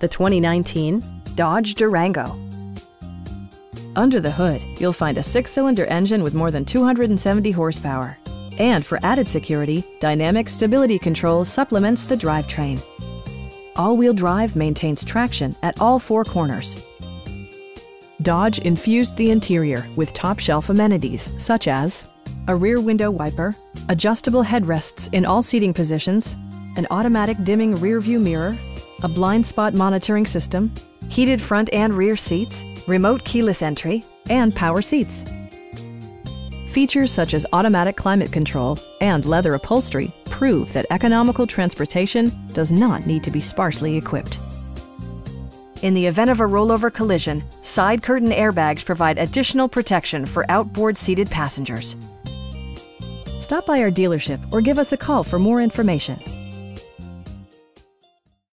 the 2019 Dodge Durango. Under the hood, you'll find a six-cylinder engine with more than 270 horsepower. And for added security, Dynamic Stability Control supplements the drivetrain. All-wheel drive maintains traction at all four corners. Dodge infused the interior with top-shelf amenities such as a rear window wiper, adjustable headrests in all seating positions, an automatic dimming rear view mirror, a blind spot monitoring system, heated front and rear seats, remote keyless entry, and power seats. Features such as automatic climate control and leather upholstery prove that economical transportation does not need to be sparsely equipped. In the event of a rollover collision, side curtain airbags provide additional protection for outboard seated passengers. Stop by our dealership or give us a call for more information.